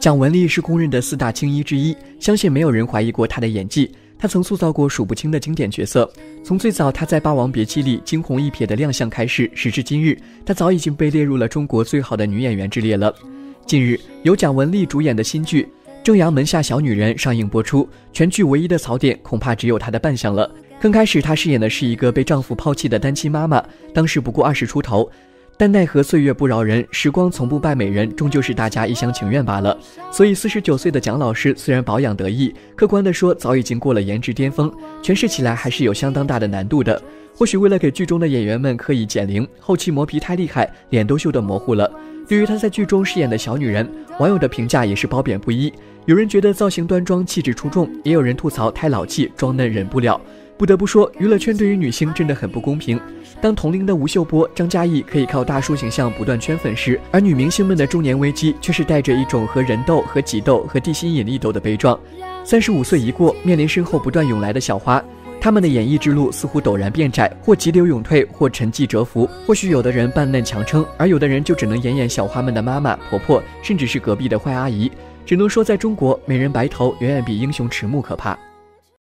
蒋雯丽是公认的四大青衣之一，相信没有人怀疑过她的演技。她曾塑造过数不清的经典角色，从最早她在《霸王别姬》里惊鸿一瞥的亮相开始，时至今日，她早已经被列入了中国最好的女演员之列了。近日，由蒋雯丽主演的新剧《正阳门下小女人》上映播出，全剧唯一的槽点恐怕只有她的扮相了。刚开始，她饰演的是一个被丈夫抛弃的单亲妈妈，当时不过二十出头。但奈何岁月不饶人，时光从不败美人，终究是大家一厢情愿罢了。所以四十九岁的蒋老师虽然保养得意，客观的说早已经过了颜值巅峰，诠释起来还是有相当大的难度的。或许为了给剧中的演员们刻意减龄，后期磨皮太厉害，脸都秀得模糊了。对于她在剧中饰演的小女人，网友的评价也是褒贬不一。有人觉得造型端庄，气质出众，也有人吐槽太老气，装嫩忍不了。不得不说，娱乐圈对于女星真的很不公平。当同龄的吴秀波、张嘉译可以靠大叔形象不断圈粉时，而女明星们的中年危机却是带着一种和人斗、和己斗、和地心引力斗的悲壮。三十五岁一过，面临身后不断涌来的小花，他们的演艺之路似乎陡然变窄，或急流勇退，或沉寂蛰伏。或许有的人扮嫩强撑，而有的人就只能演演小花们的妈妈、婆婆，甚至是隔壁的坏阿姨。只能说，在中国，美人白头远远比英雄迟暮可怕。